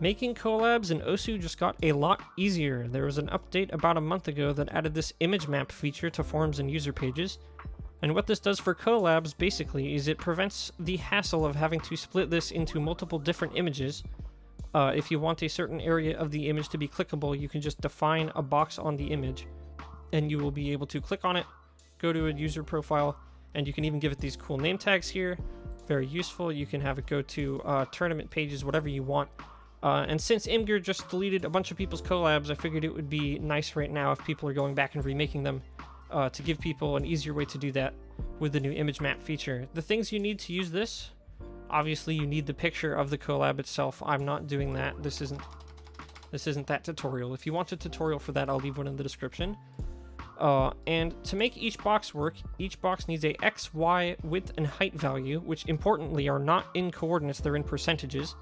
Making collabs in Osu just got a lot easier. There was an update about a month ago that added this image map feature to forums and user pages. And what this does for collabs, basically, is it prevents the hassle of having to split this into multiple different images. Uh, if you want a certain area of the image to be clickable, you can just define a box on the image, and you will be able to click on it, go to a user profile, and you can even give it these cool name tags here. Very useful. You can have it go to uh, tournament pages, whatever you want. Uh, and since Imgur just deleted a bunch of people's collabs, I figured it would be nice right now if people are going back and remaking them uh, to give people an easier way to do that with the new image map feature. The things you need to use this, obviously you need the picture of the collab itself. I'm not doing that. This isn't this isn't that tutorial. If you want a tutorial for that, I'll leave one in the description. Uh, and to make each box work, each box needs a x, y, width, and height value, which importantly are not in coordinates, they're in percentages.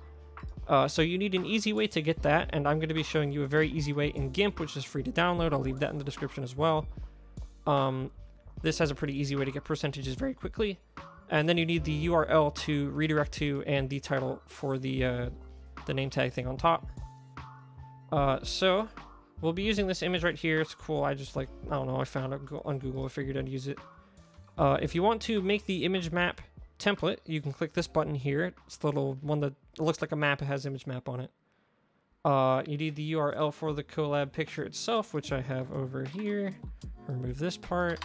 Uh, so you need an easy way to get that, and I'm going to be showing you a very easy way in GIMP, which is free to download. I'll leave that in the description as well. Um, this has a pretty easy way to get percentages very quickly. And then you need the URL to redirect to and the title for the, uh, the name tag thing on top. Uh, so we'll be using this image right here. It's cool. I just like, I don't know, I found it on Google. I figured I'd use it. Uh, if you want to make the image map template, you can click this button here. It's the little one that looks like a map. It has image map on it. Uh, you need the URL for the collab picture itself, which I have over here. Remove this part.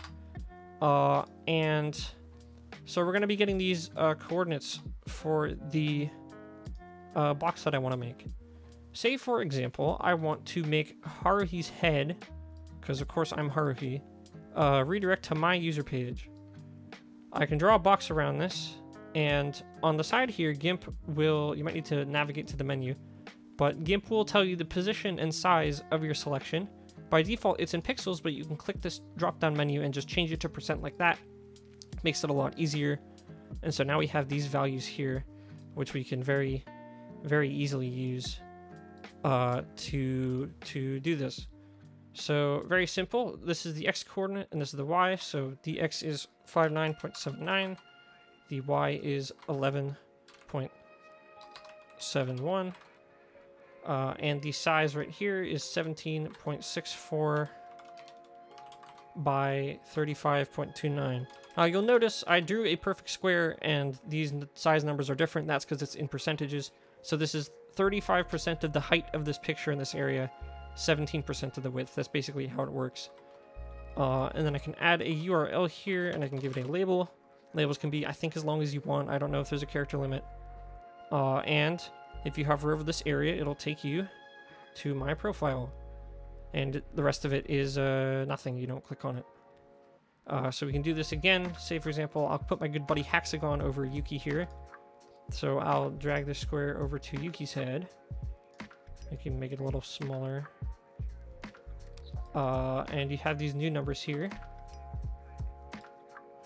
Uh, and so we're going to be getting these uh, coordinates for the uh, box that I want to make. Say, for example, I want to make Haruhi's head, because of course I'm Haruhi, uh, redirect to my user page. I can draw a box around this, and on the side here, GIMP will, you might need to navigate to the menu, but GIMP will tell you the position and size of your selection. By default, it's in pixels, but you can click this drop-down menu and just change it to percent like that. Makes it a lot easier. And so now we have these values here, which we can very, very easily use uh, to, to do this. So very simple. This is the x coordinate and this is the y. So the x is 59.79. The y is 11.71. Uh, and the size right here is 17.64 by 35.29. Now you'll notice I drew a perfect square and these size numbers are different. That's because it's in percentages. So this is 35% of the height of this picture in this area 17% of the width. That's basically how it works. Uh, and then I can add a URL here and I can give it a label. Labels can be, I think, as long as you want. I don't know if there's a character limit. Uh, and if you hover over this area, it'll take you to my profile. And the rest of it is uh, nothing. You don't click on it. Uh, so we can do this again. Say, for example, I'll put my good buddy Hexagon over Yuki here. So I'll drag this square over to Yuki's head. I can make it a little smaller. Uh, and you have these new numbers here.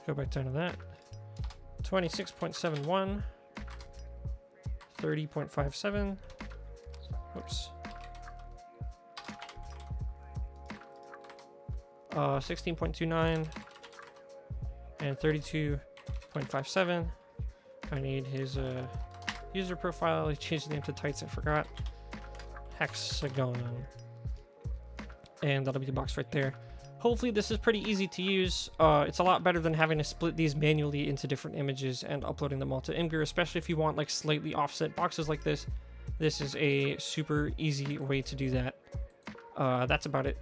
Go back down to that. 26.71. 30.57. Whoops. Uh, 16.29 and 32.57. I need his uh, user profile. He changed the name to Tights, I forgot. Hexagon. And that'll be the box right there. Hopefully this is pretty easy to use. Uh, it's a lot better than having to split these manually into different images and uploading them all to Imgur, especially if you want like slightly offset boxes like this. This is a super easy way to do that. Uh, that's about it